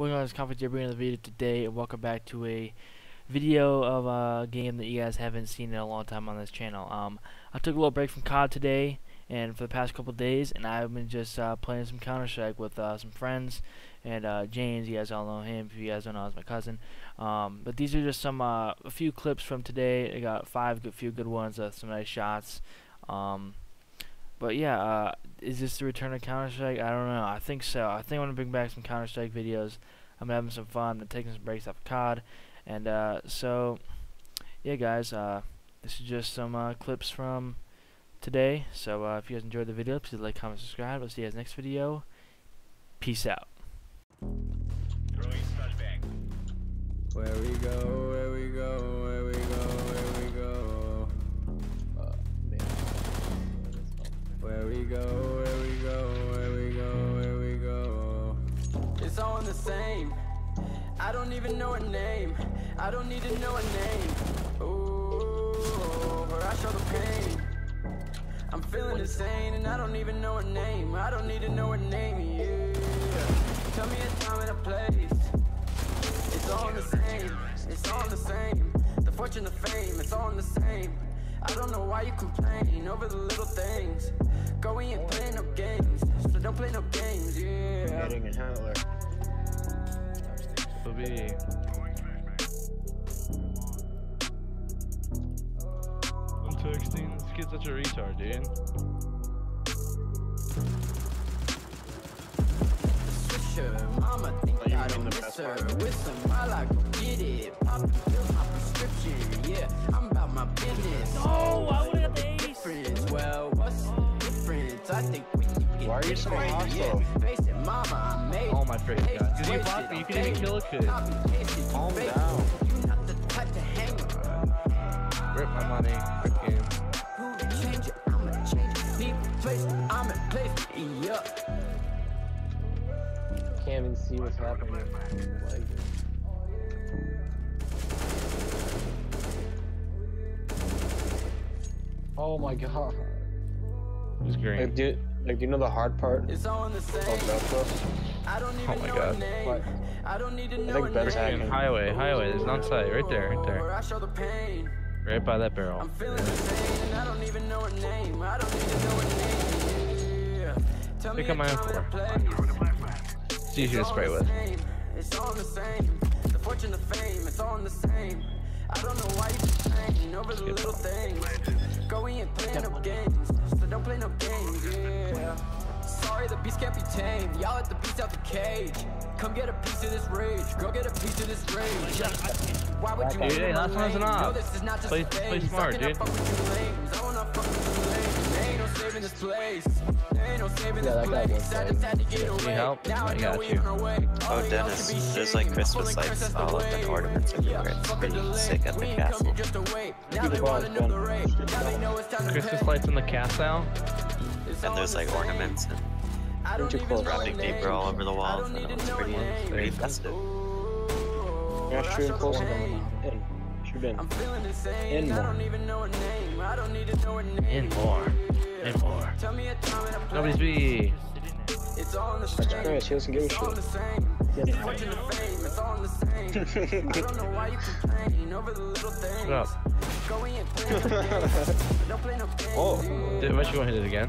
Welcome to this conference you're bringing the video today and welcome back to a video of a game that you guys haven't seen in a long time on this channel. Um, I took a little break from COD today and for the past couple days and I've been just uh, playing some Counter-Strike with uh, some friends and uh, James, you guys all know him, if you guys don't know, he's my cousin. Um, but these are just some, uh, a few clips from today. I got five good, few good ones, uh, some nice shots. Um, but yeah, uh, is this the return of Counter Strike? I don't know. I think so. I think I'm gonna bring back some Counter Strike videos. I'm having some fun. I'm taking some breaks off of COD, and uh, so yeah, guys. Uh, this is just some uh, clips from today. So uh, if you guys enjoyed the video, please like, comment, subscribe. I'll see you guys next video. Peace out. We go, where we go, where we go, where we go. It's all in the same. I don't even know her name. I don't need to know her name. Ooh, where I show the pain. I'm feeling insane and I don't even know her name. I don't need to know her name, yeah. Tell me a time and a place. It's all the same, it's all the same. The fortune, the fame, it's all the same. I don't know why you complain over the little things. Go, we ain't playing no games, so don't play no games, yeah. Getting a handler. Will be. I'm texting. This kid's such a retard, dude. Swisher, mama think Oh, I don't miss her. part? With some while I go get it. Pop and fill my can get Why are so different, hostile? Yeah. Face it, mama, I made Oh my freaking Taste god. Because you wasted, blocked me, you I'm couldn't even kill a kid. Copy, paste it, you Calm down. You not the type to hang with. Rip my money. Rip game. Who change it? I'ma change it. Need place, I'm in place. Yup. Can't even see what's happening. Like, oh my god. Who's Like, green? do, like, do you know the hard part It's all in the of same. Velcro? I don't even Oh my know God. What? I don't need to know think her Ben's name. Highway, highway. There's none sight. Right there, right there. I show the pain. Right by that barrel. I'm feeling insane and I don't even know her name. I don't need to know her name. Yeah. Tell Pick me up my a time and a M4. It's easy to spray with. It's all the same. The fortune, the fame, it's all the same. I don't know why you complain over the little things. Go, we ain't playing no games, so don't play no games, yeah. Sorry, the beast can't be tamed. Y'all let the beast out the cage. Come get a piece of this rage. Go get a piece of this rage. Why would you Dude, hey, my last one's lane? an op. No, this is not just Play- play smart, dude. fuck with you lames. I wanna fuck with you lames. There ain't no saving this place. Ain't no saving Yeah, this place. I just had to get away. help? Now I I got we you. on our way. All Oh, Dennis, there's like. Christmas lights all up away. and ornaments Yeah, everywhere. It's pretty sick at the We ain't come castle. here just to wait. Now they the wanna boss know the gun. rate. Now they know it's time to Christmas lights in the castle. It's And there's like ornaments and I don't Too even close. know her wrapping paper all over the walls, don't and it looks know her pretty, name. pretty festive. Ooh, You're I not shooting show the close In. Shoot in. I'm feeling insane. In more. don't even know her name. I don't need to know her name. In more. In more. Tell me and a. Nobody's B. It's all in the That's same. Chris, he doesn't give a It's all the same. The fortune, the fame, it's all the same. I don't know why you complain over the little things. What up? Go in, play no games. Don't play no games. Oh. yeah. Dude, what you gonna hit it again?